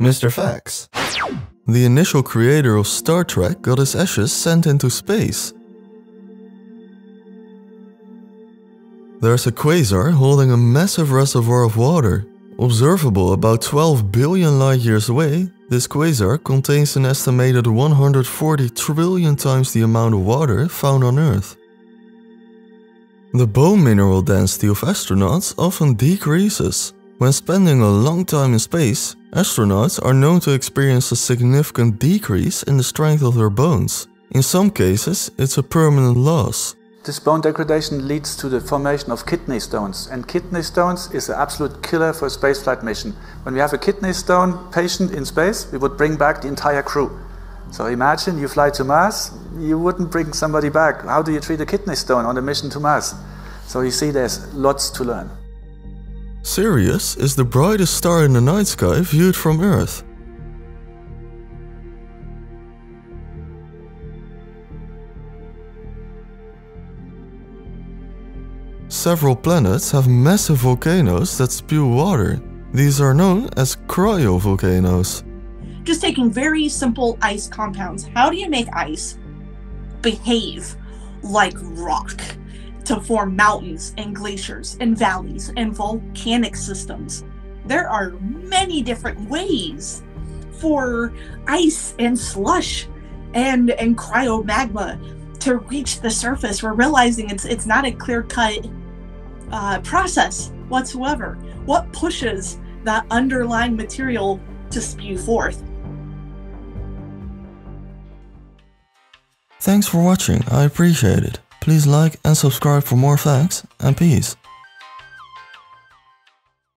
Mr. Facts. The initial creator of Star Trek got his ashes sent into space. There's a quasar holding a massive reservoir of water. Observable about 12 billion light years away, this quasar contains an estimated 140 trillion times the amount of water found on Earth. The bone mineral density of astronauts often decreases. When spending a long time in space, astronauts are known to experience a significant decrease in the strength of their bones. In some cases, it's a permanent loss. This bone degradation leads to the formation of kidney stones, and kidney stones is an absolute killer for a spaceflight mission. When we have a kidney stone patient in space, we would bring back the entire crew. So imagine you fly to Mars, you wouldn't bring somebody back. How do you treat a kidney stone on a mission to Mars? So you see, there's lots to learn. Sirius is the brightest star in the night sky viewed from Earth. Several planets have massive volcanoes that spew water. These are known as cryovolcanoes. Just taking very simple ice compounds, how do you make ice behave like rock to form mountains and glaciers and valleys and volcanic systems? There are many different ways for ice and slush and and cryomagma to reach the surface. We're realizing it's it's not a clear cut uh, process whatsoever. What pushes that underlying material to spew forth? Thanks for watching, I appreciate it. Please like and subscribe for more facts, and peace.